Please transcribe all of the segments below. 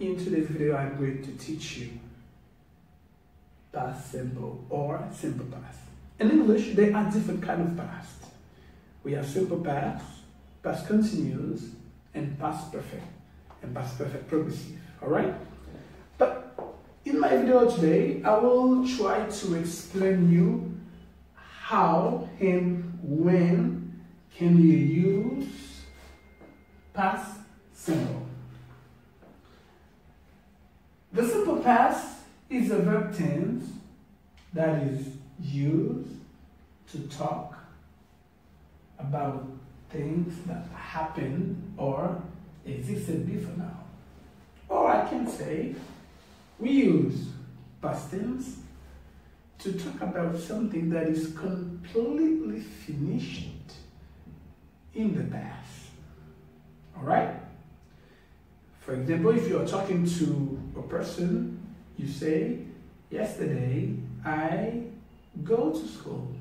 in today's video, I'm going to teach you past simple or simple past. In English, there are different kind of past. We have simple past, past continuous, and past perfect, and past perfect progressive. All right? But in my video today, I will try to explain you how and when can you use past simple. The simple past is a verb tense that is used to talk about things that happened or existed before now. Or I can say we use past tense to talk about something that is completely finished in the past. All right? For example, if you're talking to a person, you say, Yesterday I go to school.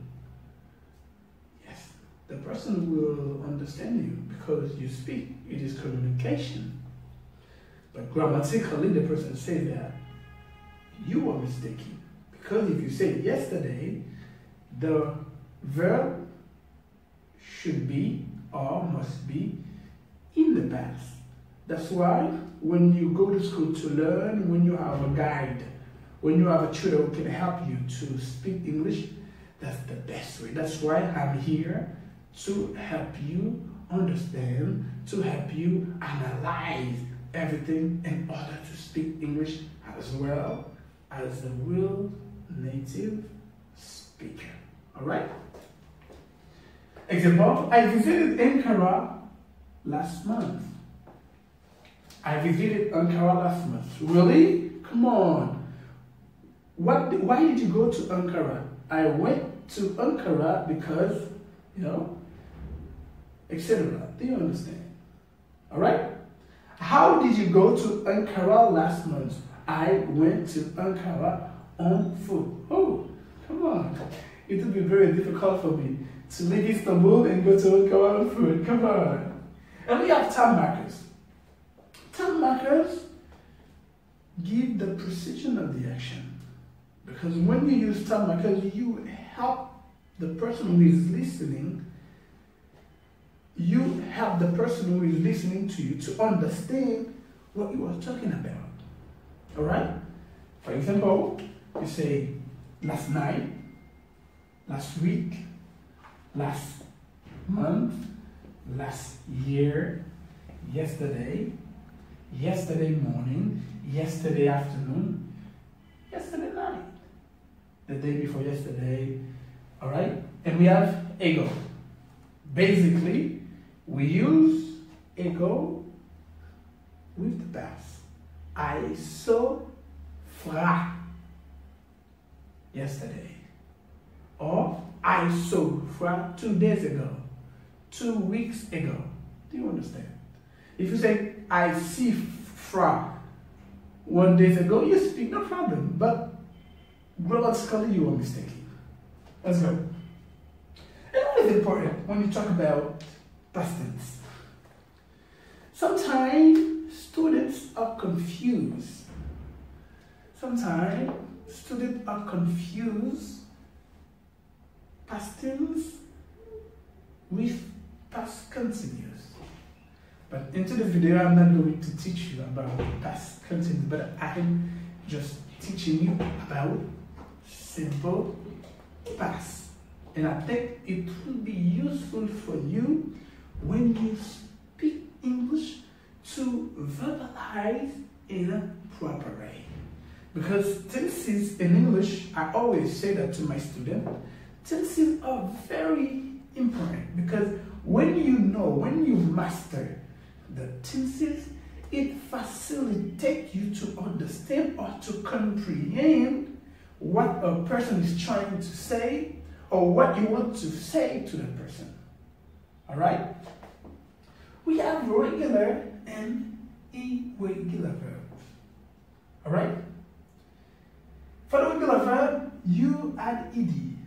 Yes, the person will understand you because you speak. It is communication. But grammatically, the person says that you are mistaken. Because if you say yesterday, the verb should be or must be in the past. That's why when you go to school to learn, when you have a guide, when you have a tutor who can help you to speak English, that's the best way. That's why I'm here to help you understand, to help you analyze everything in order to speak English as well as a real native speaker. All right? Example, I visited Ankara last month. I visited Ankara last month. Really? Come on. What? Why did you go to Ankara? I went to Ankara because, you know, etc. Do you understand? All right? How did you go to Ankara last month? I went to Ankara on foot. Oh, come on. It would be very difficult for me to leave Istanbul and go to Ankara on foot. Come on. And we have time markers. Time markers the precision of the action. Because when you use time because you help the person who is listening, you help the person who is listening to you to understand what you are talking about. All right? For example, you say last night, last week, last month, last year, yesterday, yesterday morning, yesterday afternoon, yesterday night, the day before yesterday, all right? And we have ego. Basically, we use ego with the past. I saw fra yesterday. Or I saw fra two days ago, two weeks ago. Do you understand? If you say I see fra one day ago, you speak no problem. But grammatically you are mistaken. Let's go. And what is important when you talk about past tense? Sometimes students are confused. Sometimes students are confused past tense with past continuous. But into the video, I'm not going to teach you about past continuous, but I'm just teaching you about simple past. And I think it will be useful for you when you speak English to verbalize in a proper way. Because tenses in English, I always say that to my students, tenses are very important because when you know, when you master the tenses, it facilitates you to understand or to comprehend what a person is trying to say or what you want to say to the person. All right? We have regular and irregular verbs. All right? For the regular verb, you add ed.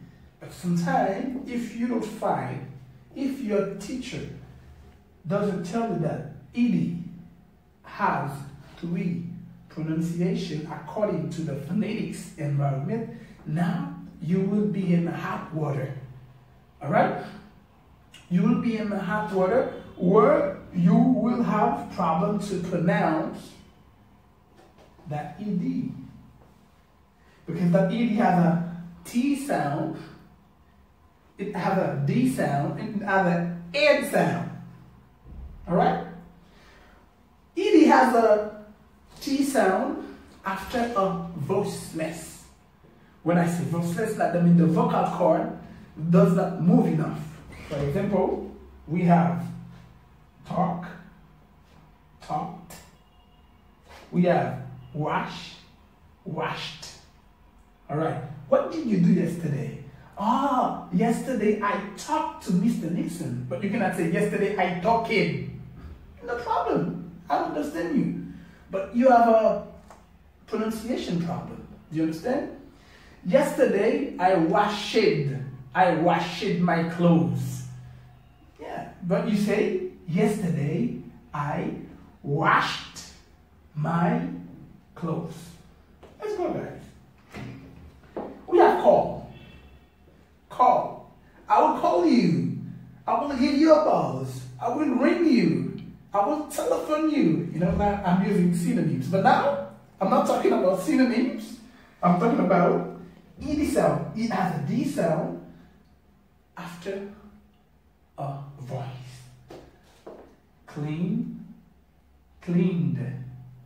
But sometimes, if you don't find, if your teacher doesn't tell you that ed has three pronunciation according to the phonetics environment, now you will be in hot water. All right? You will be in hot water where you will have problem to pronounce that ed. Because that ed has a T sound, it has a D sound, and it has an ed sound. All right? Has a T sound after a voiceless. When I say voiceless, that means the vocal cord does not move enough. For example, we have talk, talked. We have wash, washed. All right. What did you do yesterday? Ah, oh, yesterday I talked to Mr. Nixon. But you cannot say yesterday I talked him. No problem. I understand you. But you have a pronunciation problem. Do you understand? Yesterday I washed. I washed my clothes. Yeah. But you say yesterday I washed my clothes. Let's go, guys. We have call. Call. I will call you. I will give you a buzz. I will ring you. I will telephone you. You know, I'm using synonyms. But now, I'm not talking about synonyms. I'm talking about ED sound. It has a D sound after a voice. Clean, cleaned.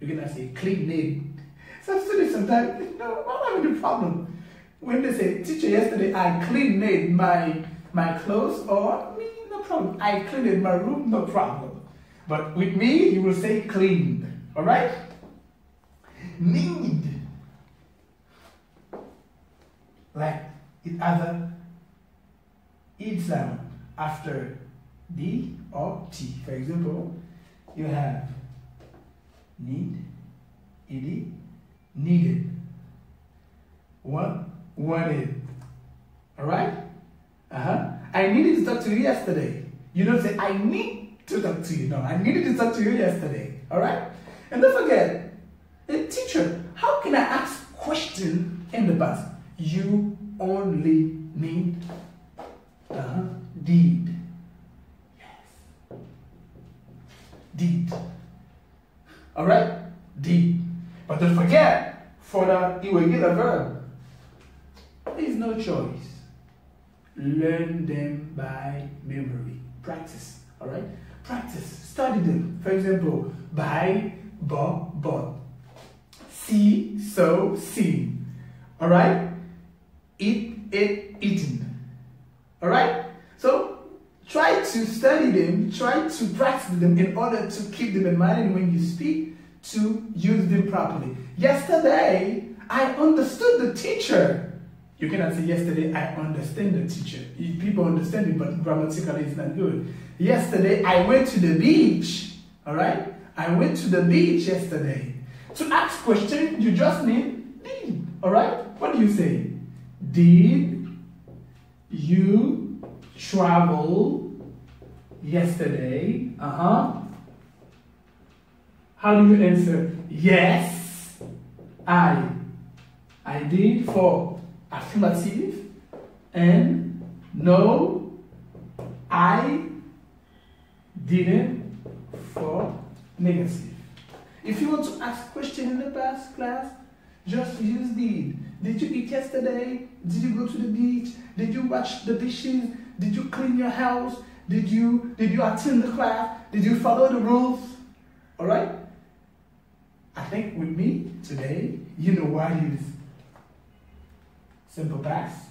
You're gonna say cleaned. So students sometimes, you know, I'm having a problem. When they say, teacher, yesterday I cleaned my my clothes, or me, no problem. I cleaned my room, no problem. But with me, you will say cleaned. Alright? Need. Like it other id sound after D or T. For example, you have need, ed, needed, want, wanted. All right? Uh huh. I needed to talk to you yesterday. You don't say, I need to talk to you. No, I needed to talk to you yesterday. All right? And don't forget, a teacher, how can I ask question in the past? You only need uh, deed. Yes. Deed. All right? Deed. But don't forget, for the irregular verb, there is no choice. Learn them by memory. Practice. All right? Practice. Study them. For example, by, bo, but. See, so, see. All right? Eat, it, eaten. All right? So try to study them, try to practice them in order to keep them in mind when you speak to use them properly. Yesterday, I understood the teacher. You cannot say yesterday I understand the teacher. People understand it, but grammatically it's not good. Yesterday I went to the beach. All right? I went to the beach yesterday. To ask question, you just need did. All right? What do you say? Did you travel yesterday? Uh huh. How do you answer? Yes, I. I did for affirmative and no, I didn't for negative. If you want to ask question in the past class, just use did. Did you eat yesterday? Did you go to the beach? Did you wash the dishes? Did you clean your house? Did you did you attend the class? Did you follow the rules? All right? I think with me today, you know why use simple past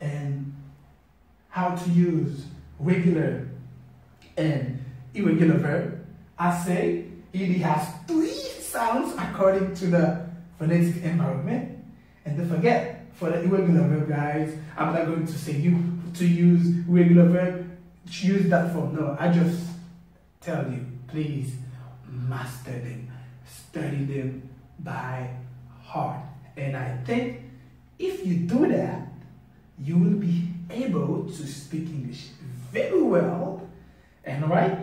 and how to use regular and irregular verb. I say it has three sounds according to the phonetic environment. And don't forget, for the irregular verb, guys, I'm not going to say you to use regular verb, use that form. No, I just tell you, please master them, study them by heart. And I think if you do that, you will be able to speak English very well. And right,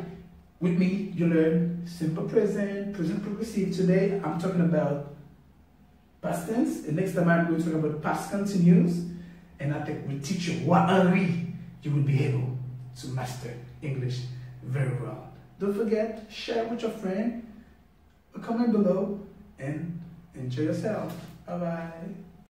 with me, you learn simple present, present progressive. Today, I'm talking about past tense. And next time, I'm going to talk about past continuous. And I think we'll teach you what Henri, you will be able to master English very well. Don't forget, share with your friend, comment below, and enjoy yourself. Bye bye.